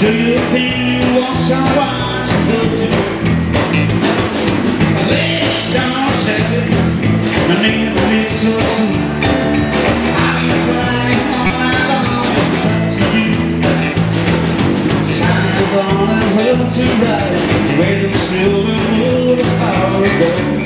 Do you think you want someone to talk don't it. My name is so. I've been all night long to you. Signs on a hill to where the silver moon is far.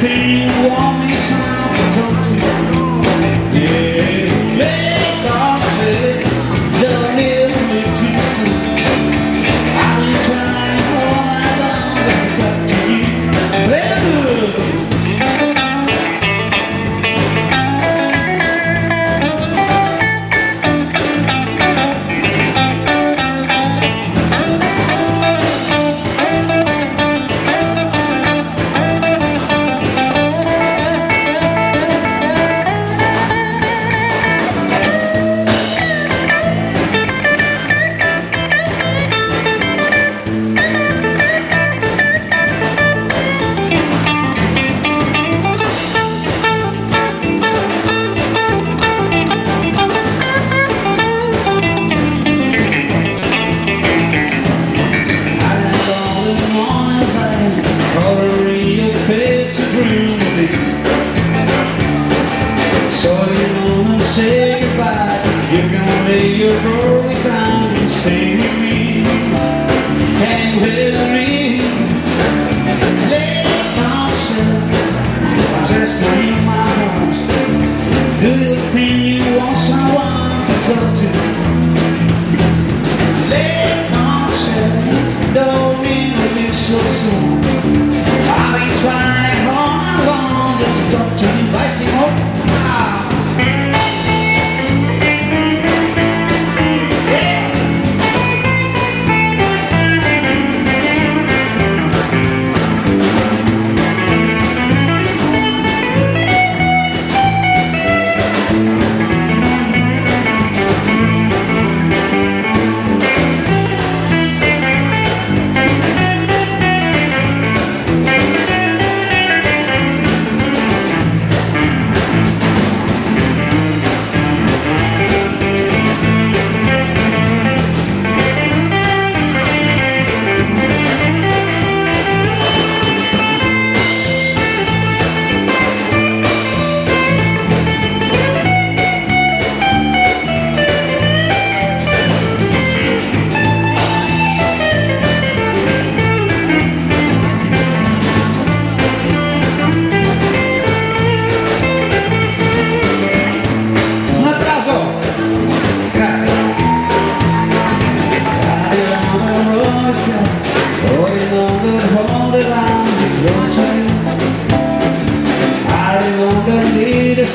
Do Say oh, you know the holy line, don't you? I love the need of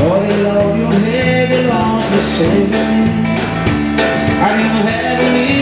oh, you love your head along the same. I never have